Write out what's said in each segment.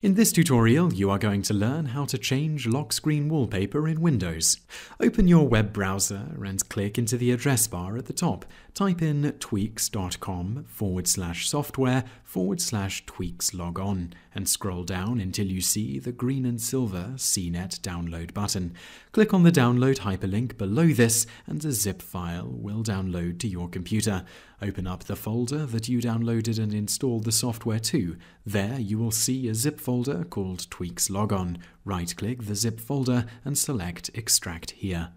In this tutorial, you are going to learn how to change lock screen wallpaper in Windows. Open your web browser and click into the address bar at the top. Type in tweaks.com forward slash software forward slash tweaks log on and scroll down until you see the green and silver CNET download button. Click on the download hyperlink below this and a zip file will download to your computer. Open up the folder that you downloaded and installed the software to. There you will see a zip folder called Tweaks Logon. Right click the zip folder and select Extract here.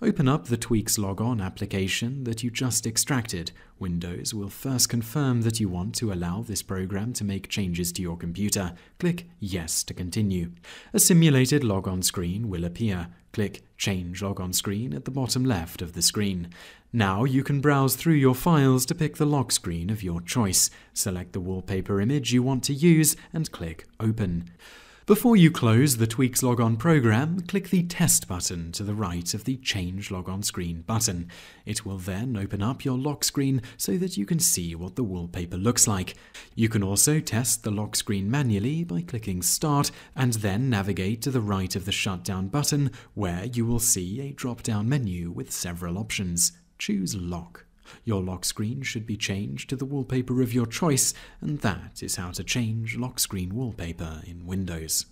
Open up the Tweaks Logon application that you just extracted. Windows will first confirm that you want to allow this program to make changes to your computer. Click Yes to continue. A simulated logon screen will appear. Click Change Logon Screen at the bottom left of the screen. Now you can browse through your files to pick the lock screen of your choice. Select the wallpaper image you want to use and click Open. Before you close the Tweaks Logon program, click the Test button to the right of the Change Logon Screen button. It will then open up your lock screen so that you can see what the wallpaper looks like. You can also test the lock screen manually by clicking Start and then navigate to the right of the Shutdown button where you will see a drop-down menu with several options. Choose Lock. Your lock screen should be changed to the wallpaper of your choice, and that is how to change lock screen wallpaper in Windows.